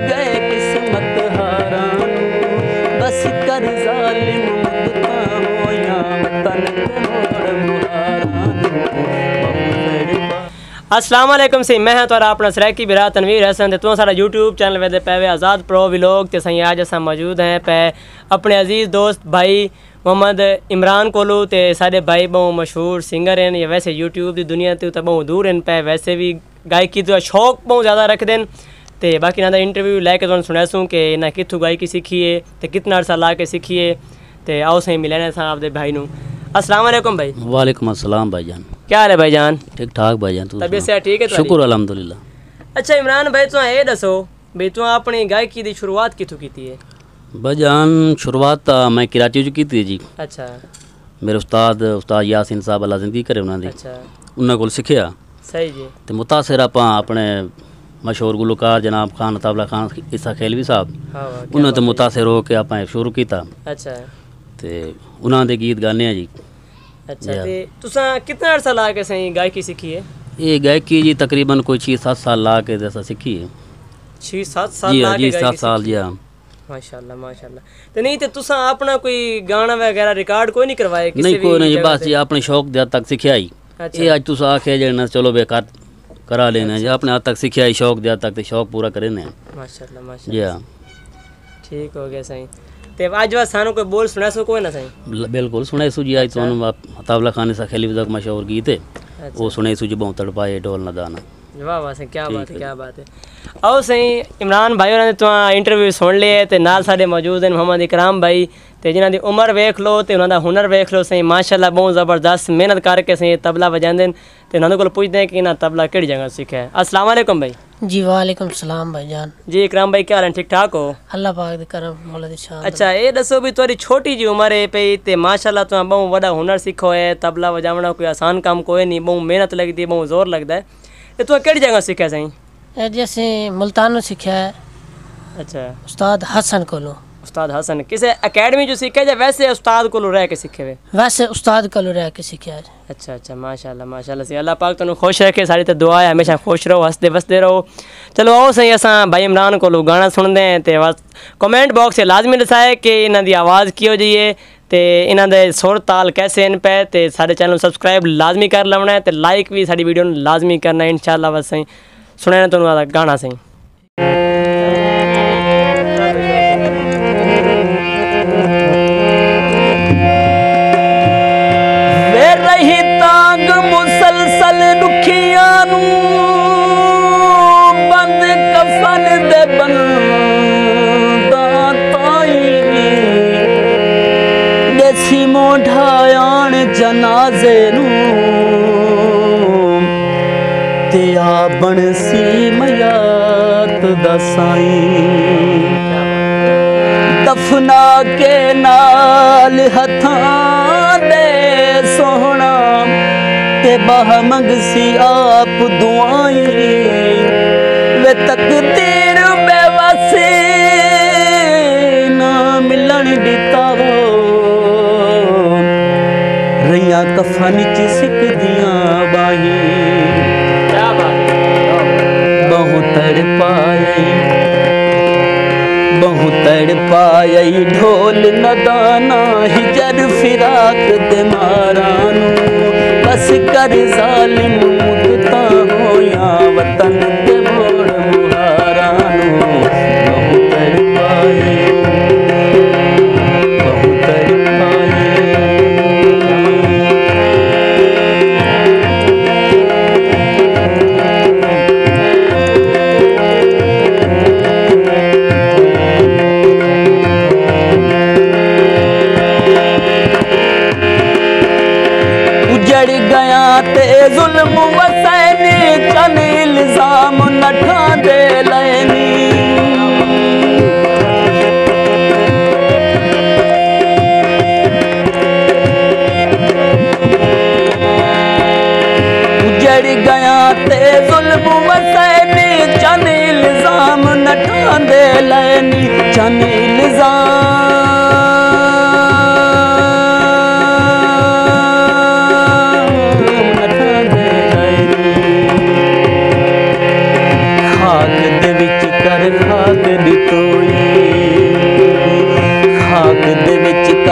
गए किस्मत हारा। बस कर जालिम हो या असलम से, मैं तो अपना सराकी बिरा तनवीर हसन तुम सारा यूट्यूब चैनल वे पे आज़ाद प्रो विलोक तो सही अज अस मौजूद हैं पे अपने अज़ीज़ दोस्त भाई मोहम्मद इमरान कोलू तो साढ़े भाई बहुत मशहूर सिंगर हैं। वैसे यूट्यूब की दुनिया तो बहुत दूर हैं पे, वैसे भी गायकी का शौक बहुत ज़्यादा रखते हैं ਤੇ ਬਾਕੀ ਇਹਨਾਂ ਦਾ ਇੰਟਰਵਿਊ ਲੈ ਕੇ ਤੁਹਾਨੂੰ ਸੁਣਿਆ ਸੂ ਕਿ ਇਹਨਾਂ ਕਿੱਥੋਂ ਗਾਇਕੀ ਸਿੱਖੀ ਹੈ ਤੇ ਕਿਤਨਾ ਅਰਸਾ ਲਾ ਕੇ ਸਿੱਖੀ ਹੈ ਤੇ ਆਓ ਸਹੀ ਮਿਲਣੇ ਸਾਂ ਆਪਦੇ ਭਾਈ ਨੂੰ अस्सलाम वालेकुम भाई वालेकुम अस्सलाम भाईजान क्या हाल है भाईजान ठीक ठाक भाईजान तू तबीयत सुना? से ठीक है तुम्हारी? शुक्र अल्हम्दुलिल्लाह ਅੱਛਾ ਇਮਰਾਨ ਭਾਈ ਤੂੰ ਇਹ ਦੱਸੋ ਵੀ ਤੂੰ ਆਪਣੀ ਗਾਇਕੀ ਦੀ ਸ਼ੁਰੂਆਤ ਕਿੱਥੋਂ ਕੀਤੀ ਹੈ भाईजान शुरुआत ਤਾਂ ਮੈਂ ਕਰਾਚੀ ਚ ਕੀਤੀ ਜੀ ਅੱਛਾ ਮੇਰੇ ਉਸਤਾਦ ਉਸਤਾਦ ਯਾਸਿਨ ਸਾਹਿਬ ਅੱਲਾ ਜ਼ਿੰਦਗੀ ਕਰੇ ਉਹਨਾਂ ਦੀ ਅੱਛਾ ਉਹਨਾਂ ਕੋਲ ਸਿੱਖਿਆ ਸਹੀ ਜੀ ਤੇ ਮੁਤਾਸਿਰ ਆਪਾਂ ਆਪਣੇ ਮਸ਼ਹੂਰ ਗੁਲਕਾਰ ਜਨਾਬ ਖਾਨ ਤਾਬਲਾ ਖਾਨ ਇਸਾ ਖੇਲਵੀ ਸਾਹਿਬ ਹਾਂ ਵਾਹ ਉਹਨਾਂ ਤੋਂ ਮੁਤਾਸਿਰ ਹੋ ਕੇ ਆਪਾਂ ਇਹ ਸ਼ੁਰੂ ਕੀਤਾ ਅੱਛਾ ਤੇ ਉਹਨਾਂ ਦੇ ਗੀਤ ਗਾਣੇ ਆ ਜੀ ਅੱਛਾ Yeah. ਤੇ ਤੁਸੀਂ ਕਿੰਨਾ ਅਰਸਾ ਲਾ ਕੇ ਸਹੀ ਗਾਇਕੀ ਸਿੱਖੀ ਹੈ ਇਹ ਗਾਇਕੀ ਜੀ ਤਕਰੀਬਨ ਕੋਈ 6-7 ਸਾਲ ਲਾ ਕੇ ਦਸਾ ਸਿੱਖੀ ਹੈ 6-7 ਸਾਲ ਜੀ ਲਾ ਹਾਂ, ਕੇ ਜੀ ਗਾਇਕੀ 7 ਸਾਲ ਜੀ ਹਾਂ। ਮਾਸ਼ਾਅੱਲਾ ਮਾਸ਼ਾਅੱਲਾ ਤੇ ਨਹੀਂ ਤੇ ਤੁਸੀਂ ਆਪਣਾ ਕੋਈ ਗਾਣਾ ਵਗੈਰਾ ਰਿਕਾਰਡ ਕੋਈ ਨਹੀਂ ਕਰਵਾਏ ਕਿਸੇ ਨਹੀਂ ਵੀ ਕੋਈ ਨਹੀਂ ਜਗ੍ਹਾ ਬਸ ਤੇ? ਜੀ ਆਪਣੇ ਸ਼ੌਕ ਦੇ ਹੱਦ ਤੱਕ ਸਿੱਖਿਆ ਹੀ ਅੱਛਾ। ਇਹ ਅੱਜ ਤੁਸੀਂ ਆਖਿਆ ਜਣਾ ਚਲੋ ਬੇਕਾਰ करा लेने जी आपने आज तक सीखा शौक दिया तक तो शौक पूरा करे ने हाँ। ठीक हो गया सही। ते आज वा कोई बोल सुना सो कोई ना सही? बिल्कुल सुने सो जी आज तो अच्छा। आप हतावला सा खेली मशहूर तो गीत है। अच्छा। वो सुने सो जी बहुत तड़पाए ढोल नदाना। वाह क्या बात क्या बात है। इमरान भाई होने इंटरव्यू सुन लिए तो नाल साजूद हैं मोहम्मद इकराम भाई। तो जिन्हें उम्र वेख लो तो उन्होंने हुनर वेख लो सही माशाला बहुत ज़बरदस्त मेहनत करके सही तबला बजाते हैं तो उन्होंने को पुछते हैं कि इन्हें तबला कि जगह सीखे असलम भाई। जी वालेकुम सलाम भाई जान। जी इकराम भाई क्या हाल ठीक ठाक हो? अल्लाह पाक दे करम मौला दी शान। अच्छा ए दसो भी तोरी छोटी जी उम्र है पे ते माशाल्लाह तो बहु वडा हुनर सीखो है तबला बजावणा कोई आसान काम कोई नहीं बहु मेहनत लगदी बहु ज़ोर लगदा है। ये तो केड़ी जगह सीखा सही ए जैसे मुल्तान सीखा है अच्छा उस्ताद हसन कोलो उस्ताद हसन किसे एकेडमी जो सीखे या वैसे उस्ताद को रह के सीखे हुए वैसे उस्ताद को रह के सीखे आज अच्छा अच्छा माशाल्लाह माशाल्लाह सही अल्लाह पाक तुम खुश रखे सारी तो दुआ है हमेशा खुश रहो हँसते बसते रहो चलो आओ सही असा भाई इमरान को गाना सुनते हैं तो कमेंट बॉक्स से लाजमी दसाए कि इन्हों की आवाज़ की हो जाइए ਤੇ ਇਹਨਾਂ ਦੇ ਸੁਰ ਤਾਲ ਕੈਸੇ ਹਨ ਪਏ ਤੇ ਸਾਡੇ ਚੈਨਲ ਨੂੰ ਸਬਸਕ੍ਰਾਈਬ ਲਾਜ਼ਮੀ ਕਰ ਲੈਣਾ ਹੈ ਤੇ ਲਾਈਕ ਵੀ ਸਾਡੀ ਵੀਡੀਓ ਨੂੰ ਲਾਜ਼ਮੀ ਕਰਨਾ ਹੈ, ਇਨਸ਼ਾਅੱਲਾ ਬਸ ਸਹੀ ਸੁਣਿਆ ਨਾ ਤੁਹਾਨੂੰ ਆਦਾ ਗਾਣਾ ਸਹੀ। ਵੇ ਰਹੀ ਤਾਂਗ ਮੁਸਲਸਲ ਦੁਖੀਆਂ ਨੂੰ, ਬੰਦ ਕਫਨ ਦੇ ਬੰਦਾ ਜਨਾਜ਼ੇ ਨੂੰ ਤੇ ਆ ਬਣਸੀ ਮਯਾਤ ਦਾ ਸਾਈਂ ਦਫਨਾ ਕੇ ਨਾਲ ਹੱਥਾਂ ਦੇ ਸੋਹਣਾ ਤੇ ਬਾਹ ਮੰਗਸੀ ਆਪ ਦੁਆਈ तर पाई ढोल न दाना हिजर फिराक ते माराणो बस कर ज़ालिम जड़ी गया ते ज़ुल्म न ठादे लाइ चनी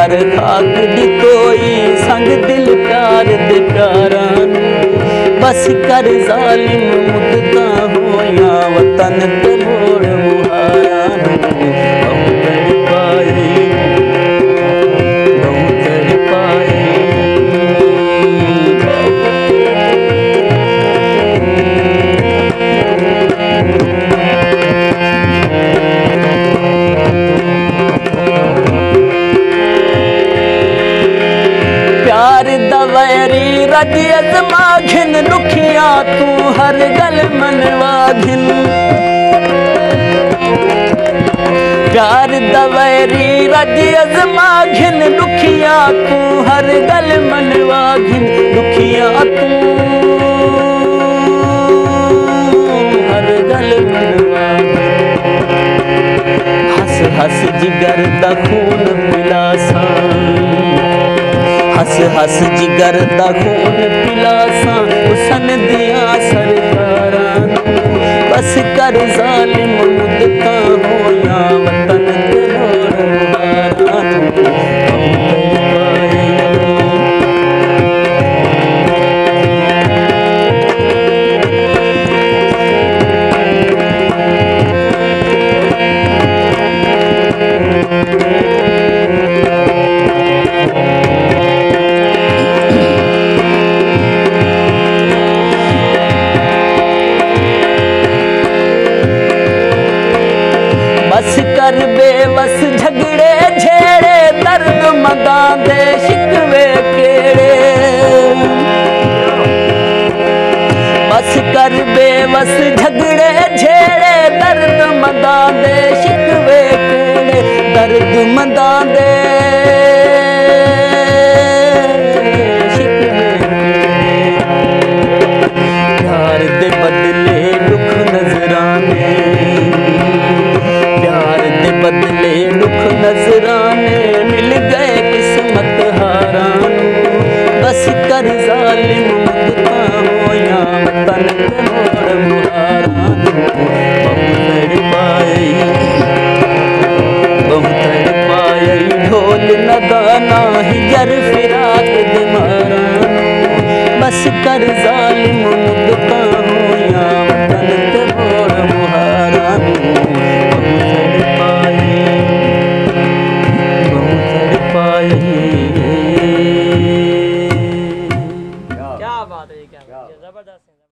ਵਿੱਚ ਖਾਕ ਦੀ ਤੋਈ ਸੰਗ ਦਿਲ ਪਿਆਰ ਦੇ ਪਿਆਰਾਂ ਨੂੰ। ਬਸ ਕਰ ਜ਼ਾਲਿਮ ਮੁੱਦਤਾਂ बाधिन प्यार दवैरी रज अजमाघिन दुखिया तू हर गल मनवा घिन दुखिया तू हर गल मनवा हस हस जिगर दा खून मिला सा हस हस जिगर दा खून ficar os ਨਾਲ ਬੇਵਸ ਝਗੜੇ, ਛੇੜੇ ਦਰਦ ਮਦਾਂ ਸ਼ਿਕਵੇ ਕਿਹੜੇ ਬਸ ਕਰ ਬੇਵਸ ਝਗੜੇ, ਛੇੜੇ ਦਰਦ ਮਦਾਂ ਦੇ ਸ਼ਿਕਵੇ ਕਿਹੜੇ ਦਰਦ ਮਦਾਂ ਦੇ